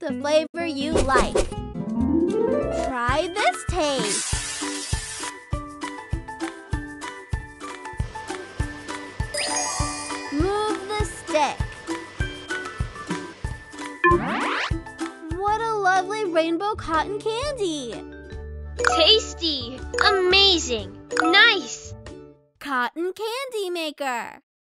the flavor you like. Try this taste. Move the stick. What a lovely rainbow cotton candy! Tasty! Amazing! Nice! Cotton Candy Maker.